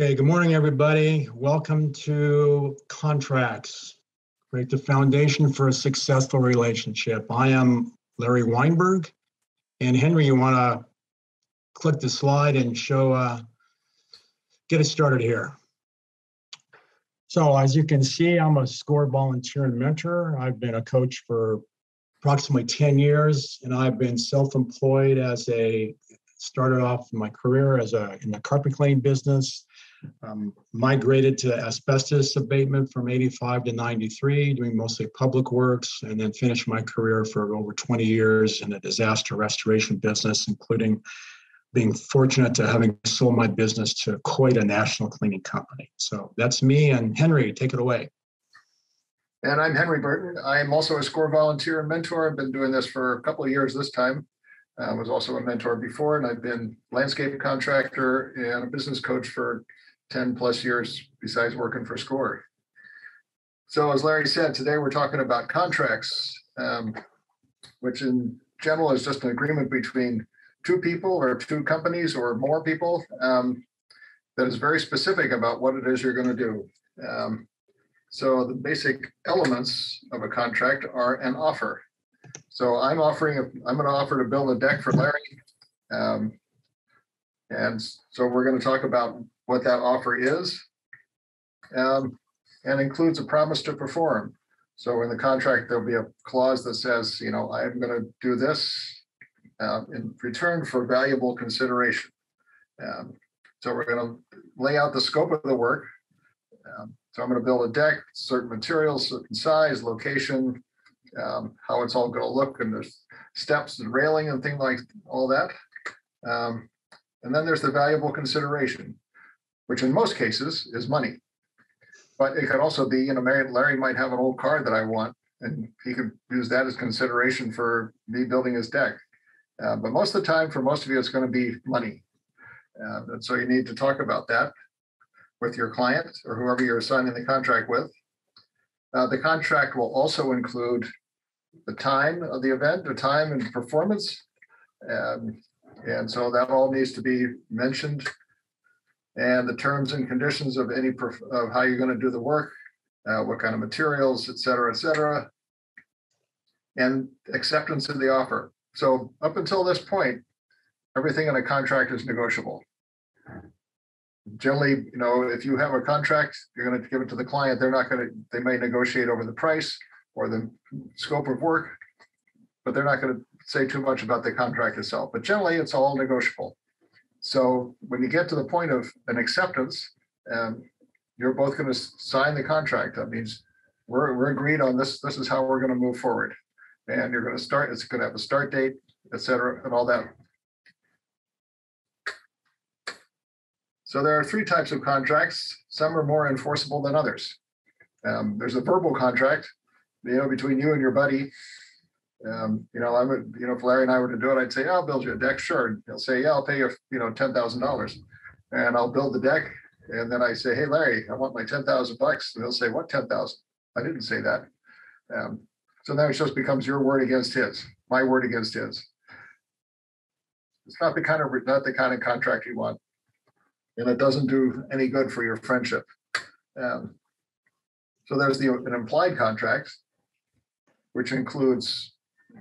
Okay, good morning, everybody. Welcome to Contracts. Create the foundation for a successful relationship. I am Larry Weinberg. And Henry, you want to click the slide and show, uh, get it started here. So as you can see, I'm a SCORE volunteer and mentor. I've been a coach for approximately 10 years, and I've been self-employed as a, started off my career as a, in the carpet cleaning business, um, migrated to asbestos abatement from 85 to 93, doing mostly public works, and then finished my career for over 20 years in the disaster restoration business, including being fortunate to having sold my business to quite a national cleaning company. So that's me. And Henry, take it away. And I'm Henry Burton. I am also a SCORE volunteer and mentor. I've been doing this for a couple of years this time. I was also a mentor before, and I've been landscape contractor and a business coach for 10 plus years besides working for SCORE. So as Larry said, today we're talking about contracts, um, which in general is just an agreement between two people or two companies or more people um, that is very specific about what it is you're going to do. Um, so the basic elements of a contract are an offer. So I'm offering, a, I'm going to offer to build a deck for Larry. And so we're going to talk about what that offer is um, and includes a promise to perform. So in the contract, there'll be a clause that says, you know, I'm going to do this uh, in return for valuable consideration. Um, so we're going to lay out the scope of the work. Um, so I'm going to build a deck, certain materials, certain size, location, um, how it's all going to look, and there's steps and railing and things like all that. Um, and then there's the valuable consideration, which in most cases is money. But it could also be, you know, Larry might have an old car that I want, and he could use that as consideration for me building his deck. Uh, but most of the time, for most of you, it's going to be money. Uh, and so you need to talk about that with your client or whoever you're signing the contract with. Uh, the contract will also include the time of the event, the time and performance. Um, and so that all needs to be mentioned. And the terms and conditions of any of how you're going to do the work, uh, what kind of materials, et cetera, et cetera. And acceptance of the offer. So up until this point, everything in a contract is negotiable. Generally, you know, if you have a contract, you're going to give it to the client. They're not going to. They may negotiate over the price or the scope of work, but they're not going to say too much about the contract itself. But generally, it's all negotiable. So when you get to the point of an acceptance, um, you're both going to sign the contract. That means we're, we're agreed on this. This is how we're going to move forward and you're going to start, it's going to have a start date, et cetera, and all that. So there are three types of contracts. Some are more enforceable than others. Um, there's a verbal contract, you know, between you and your buddy. Um, you know, I would, you know, if Larry and I were to do it, I'd say, I'll build you a deck. Sure. And he'll say, yeah, I'll pay you, you know, $10,000 and I'll build the deck. And then I say, Hey, Larry, I want my 10,000 bucks. And he'll say, what 10,000? I didn't say that. Um, so now it just becomes your word against his, my word against his. It's not the kind of not the kind of contract you want, and it doesn't do any good for your friendship. Um, so there's the an implied contract, which includes,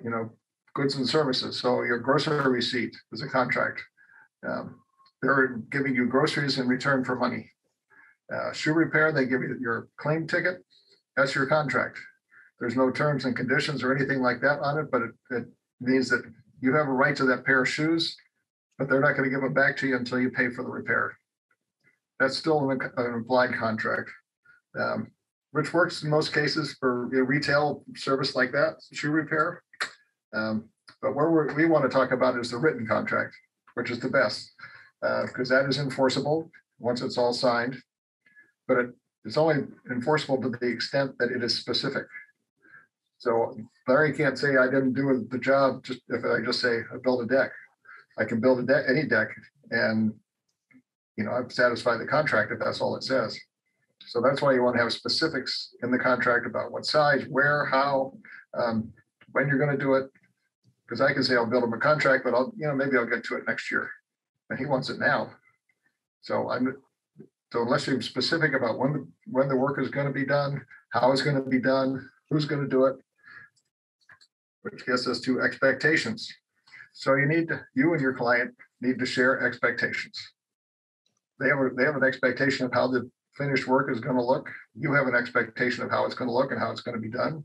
you know, goods and services. So your grocery receipt is a contract. Um, they're giving you groceries in return for money. Uh, shoe repair, they give you your claim ticket. That's your contract. There's no terms and conditions or anything like that on it, but it, it means that you have a right to that pair of shoes, but they're not going to give them back to you until you pay for the repair. That's still an, an implied contract, um, which works in most cases for a retail service like that, shoe repair. Um, but where we want to talk about is the written contract, which is the best, because uh, that is enforceable once it's all signed. But it, it's only enforceable to the extent that it is specific. So Larry can't say I didn't do the job just if I just say I built a deck. I can build a deck, any deck, and you know I've satisfied the contract if that's all it says. So that's why you want to have specifics in the contract about what size, where, how, um, when you're going to do it. Because I can say I'll build him a contract, but I'll, you know, maybe I'll get to it next year. And he wants it now. So I'm So unless you're specific about when, the when the work is gonna be done, how it's gonna be done, who's gonna do it. Which gets us to expectations. So you need, to you and your client need to share expectations. They have, a they have an expectation of how the finished work is gonna look. You have an expectation of how it's gonna look and how it's gonna be done.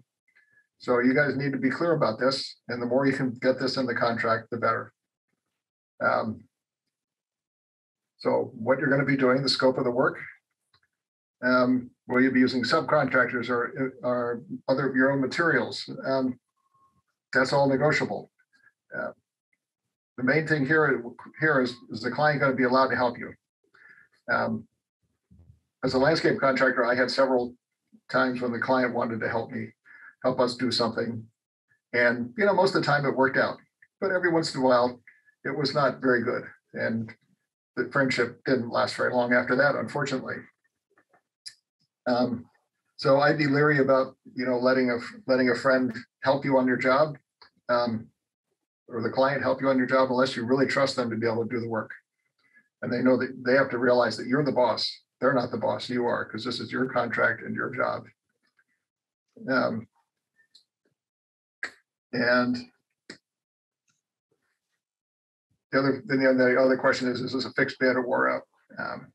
So you guys need to be clear about this, and the more you can get this in the contract, the better. Um, So what you're gonna be doing, the scope of the work. Um, will you be using subcontractors or, or other, of your own materials? Um, That's all negotiable. Uh, The main thing here, here is, is the client gonna be allowed to help you? Um, As a landscape contractor, I had several times when the client wanted to help me, help us do something. And, you know, most of the time it worked out, but every once in a while, it was not very good. And the friendship didn't last very long after that, unfortunately. Um, so I'd be leery about, you know, letting a, letting a friend help you on your job. Um, or the client help you on your job unless you really trust them to be able to do the work. And they know that they have to realize that you're the boss. They're not the boss, you are, because this is your contract and your job. Um, and the other, then the other, the other question is, is this a fixed bid or war out? Um,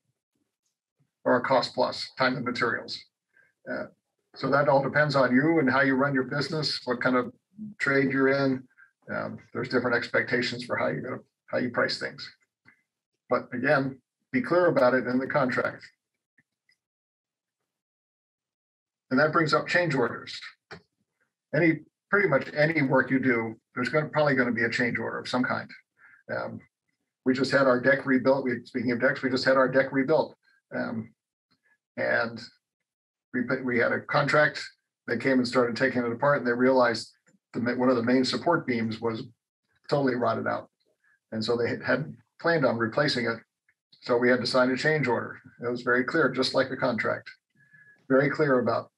Or a cost plus, time and materials? Uh, So that all depends on you and how you run your business, what kind of trade you're in. Um, There's different expectations for how gonna, how you price things. But again, be clear about it in the contract. And that brings up change orders. Any, pretty much any work you do, there's gonna, probably gonna be a change order of some kind. Um, We just had our deck rebuilt. We, speaking of decks, we just had our deck rebuilt. Um, And we, we had a contract. They came and started taking it apart and they realized the, one of the main support beams was totally rotted out. And so they had planned on replacing it. So we had to sign a change order. It was very clear, just like a contract. Very clear about,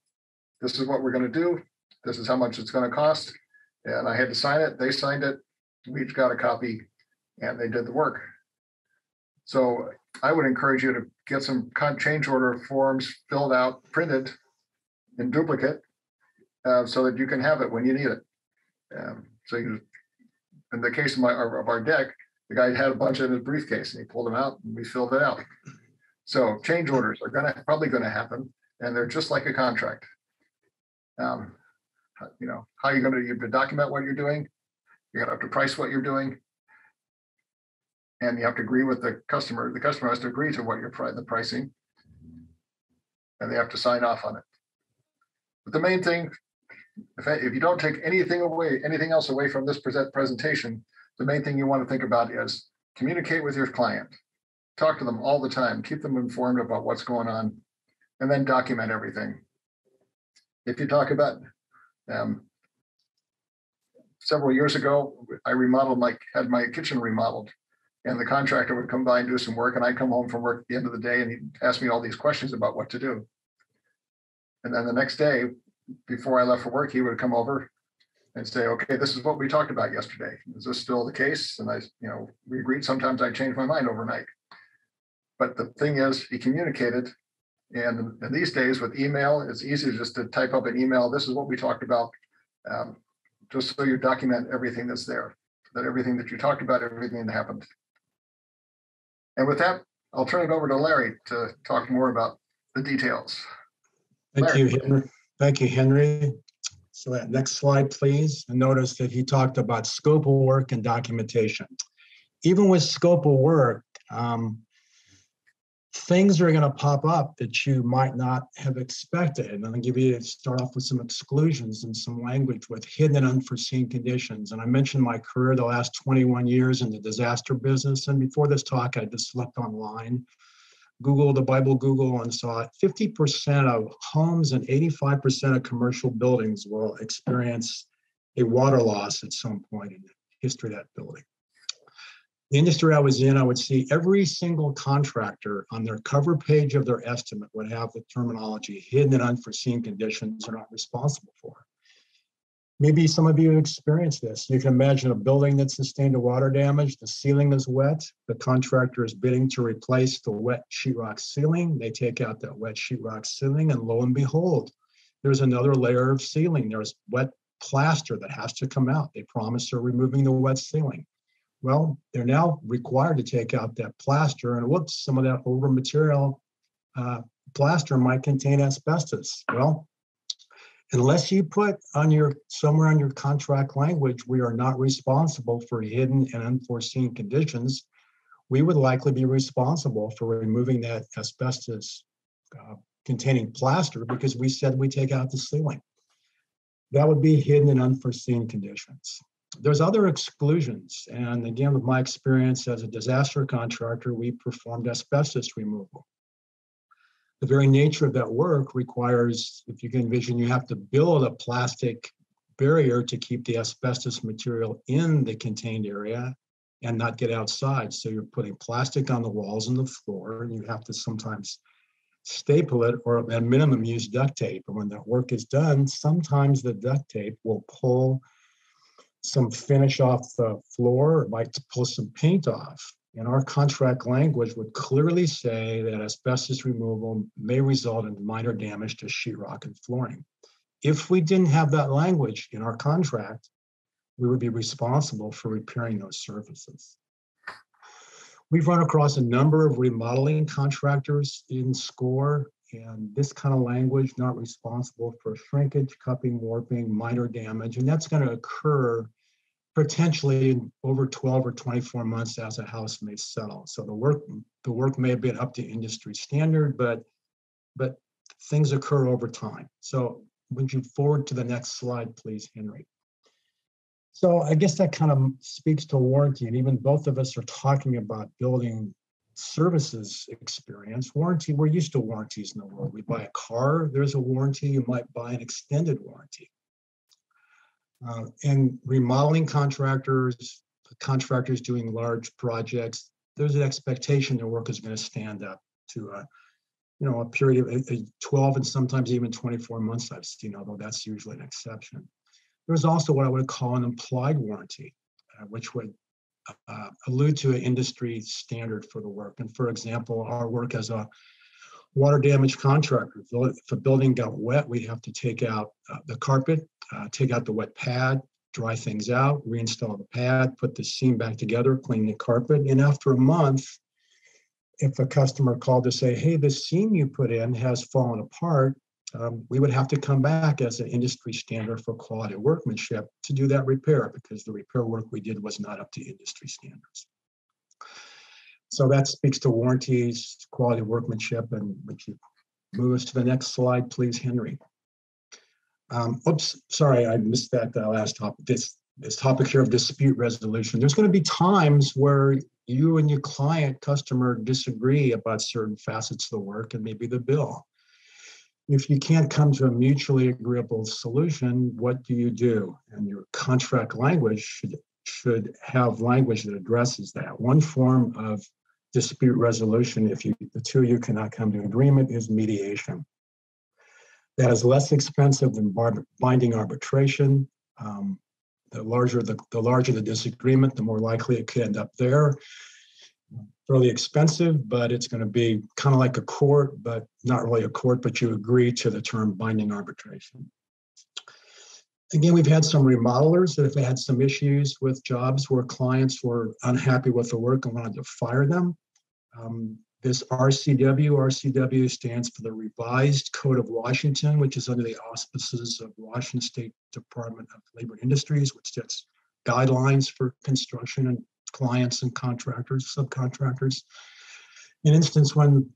this is what we're gonna do. This is how much it's gonna cost. And I had to sign it. They signed it. We each got a copy and they did the work. So I would encourage you to get some change order forms filled out, printed in duplicate. Uh, so that you can have it when you need it. Um, so you, in the case of my, of our deck, the guy had a bunch in his briefcase and he pulled them out and we filled it out. So change orders are gonna, probably gonna happen and they're just like a contract. Um, you know, how you're gonna, you have to document what you're doing. You're gonna have to price what you're doing. And you have to agree with the customer. The customer has to agree to what you're, the pricing. And they have to sign off on it. But the main thing, if, if you don't take anything away, anything else away from this present presentation, the main thing you want to think about is communicate with your client. Talk to them all the time, keep them informed about what's going on, and then document everything. If you talk about, um, several years ago, I remodeled my, had my kitchen remodeled. And the contractor would come by and do some work, and I'd come home from work at the end of the day and he'd ask me all these questions about what to do. And then the next day, before I left for work, he would come over and say, okay, this is what we talked about yesterday. Is this still the case? And I, you know, we agreed, sometimes I change my mind overnight. But the thing is, he communicated. And in these days with email, it's easy just to type up an email. This is what we talked about. um, Just so you document everything that's there, that everything that you talked about, everything that happened. And with that, I'll turn it over to Larry to talk more about the details. Thank you, Henry. Thank you, Henry. So that next slide, please. And notice that he talked about scope of work and documentation. Even with scope of work, um, things are going to pop up that you might not have expected. And I'll give you, start off with some exclusions and some language with hidden and unforeseen conditions. And I mentioned my career the last 21 years in the disaster business. And before this talk, I just looked online Google, the Bible Google, and saw 50% of homes and 85% of commercial buildings will experience a water loss at some point in the history of that building. The industry I was in, I would see every single contractor on their cover page of their estimate would have the terminology hidden and unforeseen conditions are not responsible for. Maybe some of you have experienced this. You can imagine a building that sustained a water damage. The ceiling is wet. The contractor is bidding to replace the wet sheetrock ceiling. They take out that wet sheetrock ceiling, and lo and behold, there's another layer of ceiling. There's wet plaster that has to come out. They promise they're removing the wet ceiling. Well, they're now required to take out that plaster, and whoops, some of that over material uh, plaster might contain asbestos. Well, unless you put on your somewhere on your contract language, we are not responsible for hidden and unforeseen conditions. We would likely be responsible for removing that asbestos uh, containing plaster because we said we take out the ceiling. That would be hidden and unforeseen conditions. There's other exclusions. And again, with my experience as a disaster contractor, we performed asbestos removal. The very nature of that work requires, if you can envision, you have to build a plastic barrier to keep the asbestos material in the contained area and not get outside. So you're putting plastic on the walls and the floor, and you have to sometimes staple it or at minimum use duct tape. And when that work is done, sometimes the duct tape will pull some finish off the floor, it might pull some paint off. And our contract language would clearly say that asbestos removal may result in minor damage to sheetrock and flooring. If we didn't have that language in our contract, we would be responsible for repairing those surfaces. We've run across a number of remodeling contractors in SCORE, and this kind of language not responsible for shrinkage, cupping, warping, minor damage, and that's going to occur potentially in over 12 or 24 months as a house may settle. So the work the work may have been up to industry standard, but but things occur over time. So would you forward to the next slide, please, Henry? So I guess that kind of speaks to warranty, and even both of us are talking about building services experience. Warranty, we're used to warranties in the world. We buy a car, there's a warranty. You might buy an extended warranty. Uh, and remodeling contractors, contractors doing large projects, there's an expectation their work is going to stand up to a, you know, a period of 12 and sometimes even 24 months I've seen, although that's usually an exception. There's also what I would call an implied warranty, uh, which would uh, allude to an industry standard for the work. And for example, our work as a water damage contractor, if a building got wet, we have to take out uh, the carpet, uh, take out the wet pad, dry things out, reinstall the pad, put the seam back together, clean the carpet. And after a month, if a customer called to say, hey, this seam you put in has fallen apart, um, we would have to come back as an industry standard for quality workmanship to do that repair because the repair work we did was not up to industry standards. So that speaks to warranties, quality workmanship, and would you move us to the next slide, please, Henry? Um, oops, sorry, I missed that uh, last topic. This this topic here of dispute resolution. There's going to be times where you and your client customer disagree about certain facets of the work and maybe the bill if you can't come to a mutually agreeable solution, what do you do? And your contract language should should have language that addresses that. One form of dispute resolution, if you the two of you cannot come to an agreement, is mediation. That is less expensive than bar, binding arbitration. Um, the larger the, the larger the disagreement, the more likely it could end up there fairly expensive, but it's going to be kind of like a court, but not really a court, but you agree to the term binding arbitration. Again, we've had some remodelers that have had some issues with jobs where clients were unhappy with the work and wanted to fire them. Um, this RCW, RCW stands for the Revised Code of Washington, which is under the auspices of Washington State Department of Labor and Industries, which sets guidelines for construction and clients and contractors, subcontractors. An instance when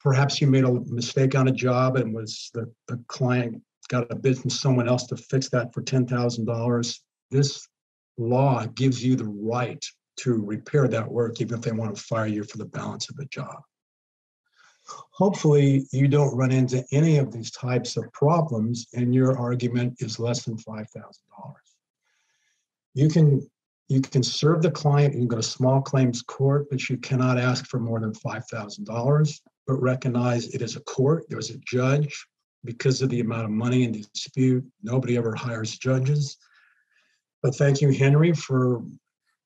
perhaps you made a mistake on a job and was the, the client got a bid from someone else to fix that for $10,000. This law gives you the right to repair that work, even if they want to fire you for the balance of the job. Hopefully, you don't run into any of these types of problems and your argument is less than $5,000. You can you can serve the client, you can go to small claims court, but you cannot ask for more than $5,000. But recognize it is a court, there's a judge, because of the amount of money in dispute. Nobody ever hires judges. But thank you, Henry, for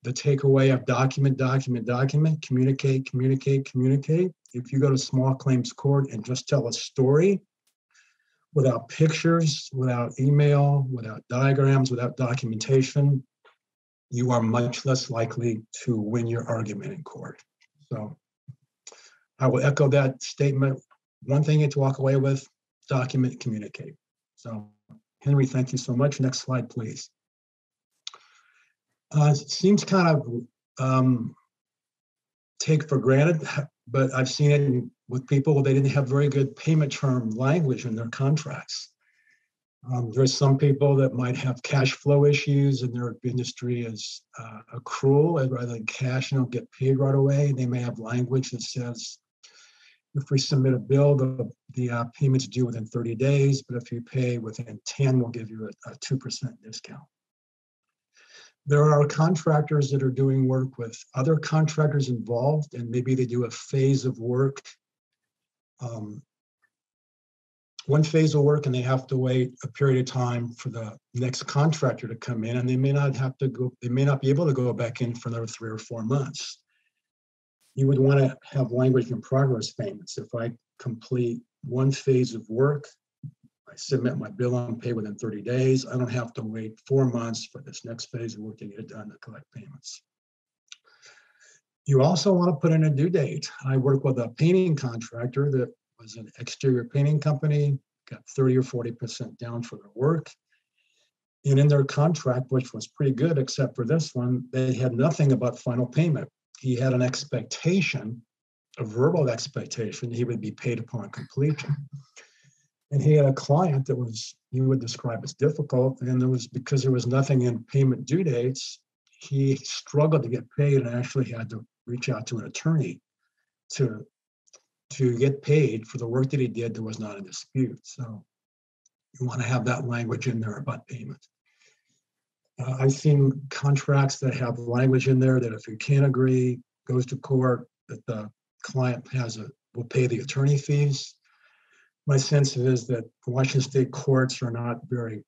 the takeaway of document, document, document, communicate, communicate, communicate. If you go to small claims court and just tell a story without pictures, without email, without diagrams, without documentation, you are much less likely to win your argument in court. So I will echo that statement. One thing you to walk away with, document, communicate. So Henry, thank you so much. Next slide, please. Uh, it seems kind of um, take for granted, but I've seen it with people, they didn't have very good payment term language in their contracts. Um, there's some people that might have cash flow issues and their industry is uh, accrual rather than cash and don't get paid right away. They may have language that says, if we submit a bill, the, the uh, payment's due within 30 days, but if you pay within 10, we'll give you a, a 2% discount. There are contractors that are doing work with other contractors involved, and maybe they do a phase of work. Um, one phase of work and they have to wait a period of time for the next contractor to come in and they may not have to go, they may not be able to go back in for another three or four months. You would want to have language in progress payments. If I complete one phase of work, I submit my bill and pay within 30 days. I don't have to wait four months for this next phase of work to get done to collect payments. You also want to put in a due date. I work with a painting contractor that was an exterior painting company, got 30 or 40% down for their work. And in their contract, which was pretty good, except for this one, they had nothing about final payment. He had an expectation, a verbal expectation, he would be paid upon completion. And he had a client that was, you would describe as difficult, and there was, because there was nothing in payment due dates, he struggled to get paid and actually had to reach out to an attorney to to get paid for the work that he did that was not in dispute. So you want to have that language in there about payment. Uh, I've seen contracts that have language in there that if you can't agree, goes to court, that the client has a will pay the attorney fees. My sense is that Washington state courts are not very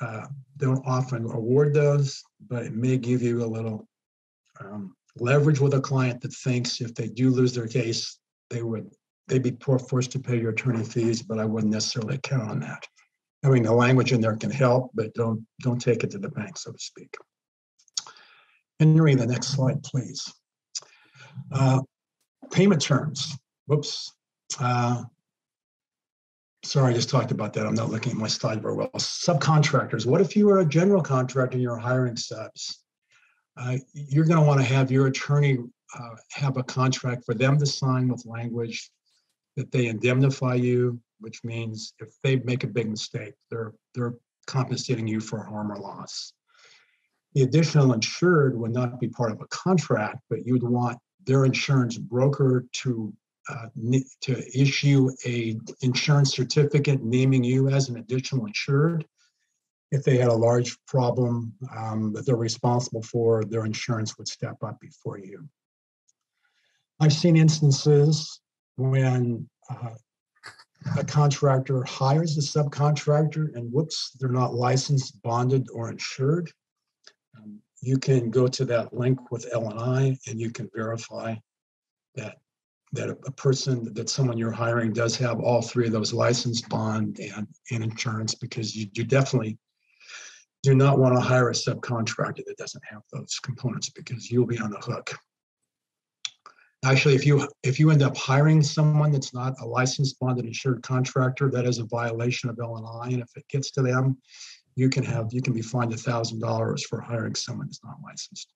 uh, don't often award those, but it may give you a little um, leverage with a client that thinks if they do lose their case, they would they'd be forced to pay your attorney fees, but I wouldn't necessarily count on that. I mean, the language in there can help, but don't don't take it to the bank, so to speak. Henry, the next slide, please. Uh, payment terms. Whoops. Uh, sorry, I just talked about that. I'm not looking at my slide very well. Subcontractors. What if you are a general contractor and you're hiring subs? Uh, you're going to want to have your attorney uh, have a contract for them to sign with language that they indemnify you, which means if they make a big mistake, they're they're compensating you for harm or loss. The additional insured would not be part of a contract, but you'd want their insurance broker to uh, to issue a insurance certificate naming you as an additional insured. If they had a large problem um, that they're responsible for, their insurance would step up before you. I've seen instances when uh, a contractor hires a subcontractor and whoops, they're not licensed, bonded, or insured. Um, you can go to that link with L&I and you can verify that that a, a, person that someone you're hiring does have all three of those license, bond, and, and insurance because you, you definitely do not want to hire a subcontractor that doesn't have those components because you'll be on the hook. Actually, if you if you end up hiring someone that's not a licensed bonded insured contractor, that is a violation of L&I. And if it gets to them, you can have you can be fined a thousand dollars for hiring someone that's not licensed.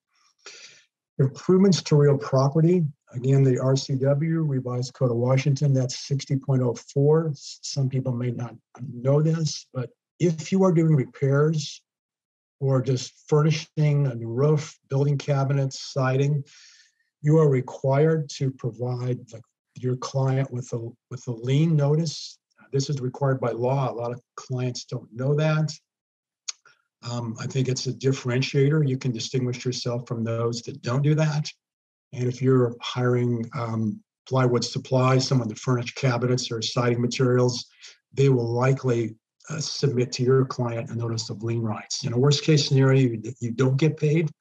Improvements to real property. Again, the RCW revised code of Washington, that's 60.04. Some people may not know this, but if you are doing repairs or just furnishing a new roof, building cabinets, siding, you are required to provide your client with a with a lien notice. This is required by law. A lot of clients don't know that. Um, I think it's a differentiator. You can distinguish yourself from those that don't do that. And if you're hiring um, plywood supply, someone to furnish cabinets or siding materials, they will likely uh, submit to your client a notice of lien rights. In a worst case scenario, you, you don't get paid.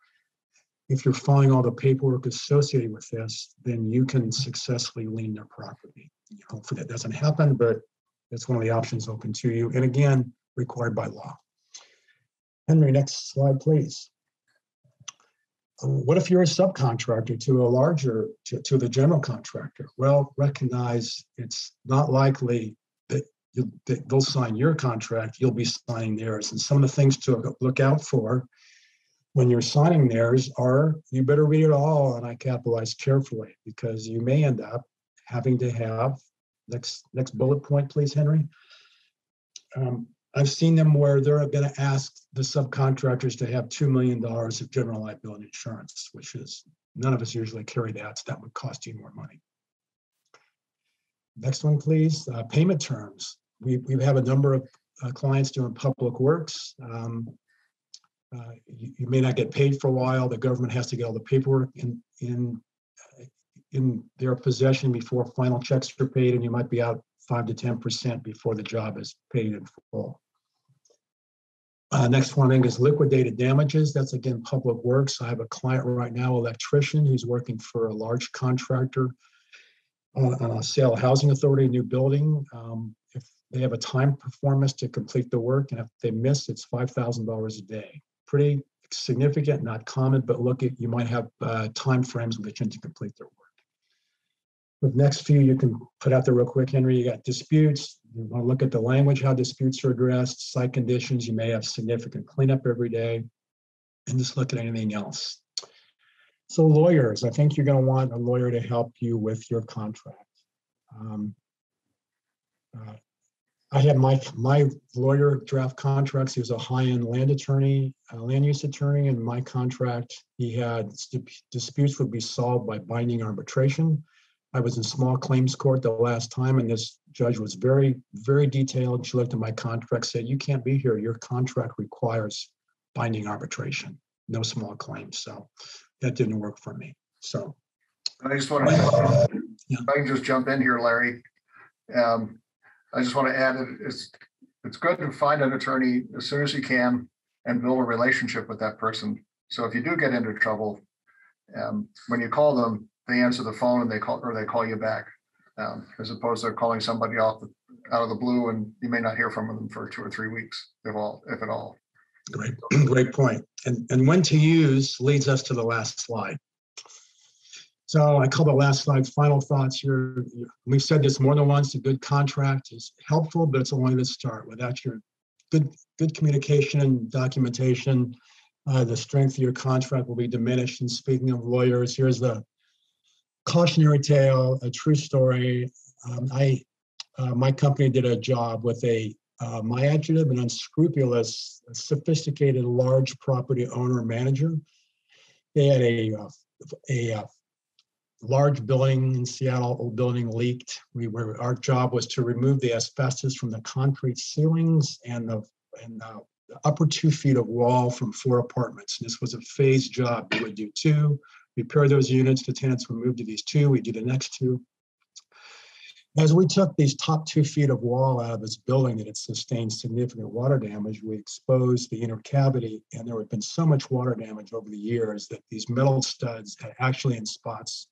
If you're filing all the paperwork associated with this, then you can successfully lien their property. Hopefully that doesn't happen, but that's one of the options open to you. And again, required by law. Henry, next slide, please. Uh, What if you're a subcontractor to a larger, to, to the general contractor? Well, recognize it's not likely that you, that they'll sign your contract, you'll be signing theirs. And some of the things to look out for when you're signing theirs are, you better read it all, and I capitalize carefully, because you may end up having to have, next, next bullet point, please, Henry. Um, I've seen them where they're gonna ask the subcontractors to have $2 million of general liability insurance, which is, none of us usually carry that, so that would cost you more money. Next one, please. Uh, Payment terms. We, we have a number of uh, clients doing public works. Um, uh, You, you may not get paid for a while. The government has to get all the paperwork in, in, uh, in their possession before final checks are paid, and you might be out five to 10% before the job is paid in full. Uh, next one is liquidated damages. That's again, public works. I have a client right now, electrician, who's working for a large contractor on, on a Seattle housing authority, new building. Um, if they have a time performance to complete the work, and if they miss, it's five thousand dollars a day. Pretty significant, not common, but look at, you might have, uh, timeframes with which to complete their work. The next few you can put out there real quick, Henry. You got disputes. You want to look at the language, how disputes are addressed, site conditions. You may have significant cleanup every day. And just look at anything else. So lawyers, I think you're going to want a lawyer to help you with your contract. Um, I had my, my lawyer draft contracts. He was a high-end land attorney, uh, land use attorney. and my contract, he had disputes would be solved by binding arbitration. I was in small claims court the last time, and this judge was very, very detailed. She looked at my contract, said, you can't be here. Your contract requires binding arbitration, no small claims. So that didn't work for me. So, I just want to, Yeah. I can just jump in here, Larry. Um, I just want to add, that it's, it's good to find an attorney as soon as you can and build a relationship with that person. So if you do get into trouble, um, when you call them, they answer the phone and they call, or they call you back. Um, as opposed to calling somebody off, the- out of the blue and you may not hear from them for two or three weeks, if all, if at all. great, great point. And, and when to use leads us to the last slide. So I call the last slide final thoughts. You're, we've said this more than once, a good contract is helpful, but it's only the start. Without your good, good communication and documentation, uh, the strength of your contract will be diminished. And speaking of lawyers, here's the cautionary tale, a true story. Um, I, uh, my company did a job with a uh, my adjective, an unscrupulous, sophisticated, large property owner manager. They had a, uh, a uh, large building in Seattle, old building leaked. We were, our job was to remove the asbestos from the concrete ceilings and the, and the upper two feet of wall from four apartments. This was a phased job. We would do two, repair those units, the tenants would move to these two, we do the next two. As we took these top two feet of wall out of this building that had sustained significant water damage, we exposed the inner cavity, and there had been so much water damage over the years that these metal studs had actually in spots,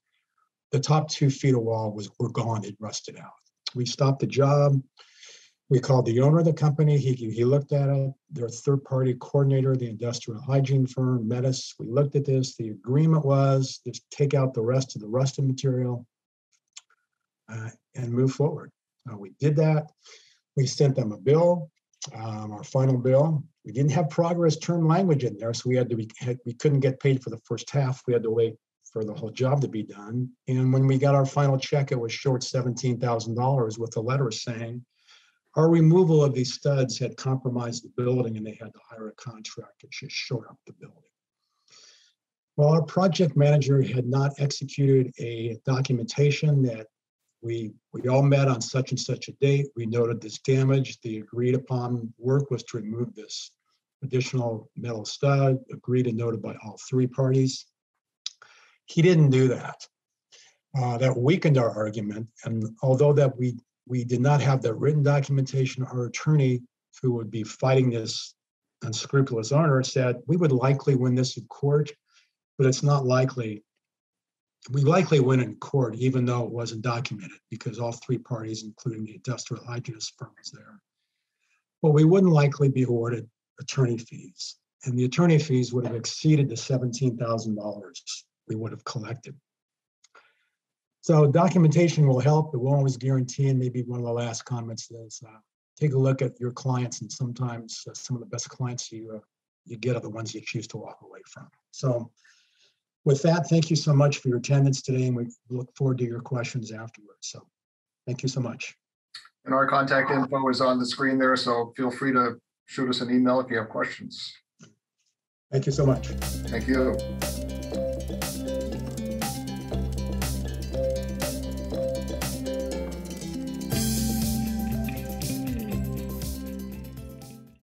the top two feet of wall was were gone, it rusted out. We stopped the job. We called the owner of the company. He, he looked at it. Their third-party coordinator, the industrial hygiene firm, met us. We looked at this. The agreement was just take out the rest of the rusted material uh, and move forward. Uh, we did that. We sent them a bill, um, our final bill. We didn't have progress term language in there, so we had to, we, had, we couldn't get paid for the first half. We had to wait for the whole job to be done. And when we got our final check, it was short $17,000 with a letter saying, our removal of these studs had compromised the building and they had to hire a contractor to shore up the building. Well, our project manager had not executed a documentation that we, we all met on such and such a date. We noted this damage. The agreed upon work was to remove this additional metal stud, agreed and noted by all three parties. He didn't do that. Uh, that weakened our argument. And although that we we did not have the written documentation, our attorney who would be fighting this unscrupulous owner said, we would likely win this in court, but it's not likely. We likely win in court, even though it wasn't documented, because all three parties, including the industrial hygienist firm, was there. But we wouldn't likely be awarded attorney fees, and the attorney fees would have exceeded the seventeen thousand dollars we would have collected. So documentation will help, it won't always guarantee, and maybe one of the last comments is, uh, take a look at your clients, and sometimes uh, some of the best clients you, uh, you get are the ones you choose to walk away from. So with that, thank you so much for your attendance today, and we look forward to your questions afterwards. So thank you so much. And our contact info is on the screen there, so feel free to shoot us an email if you have questions. Thank you so much. Thank you.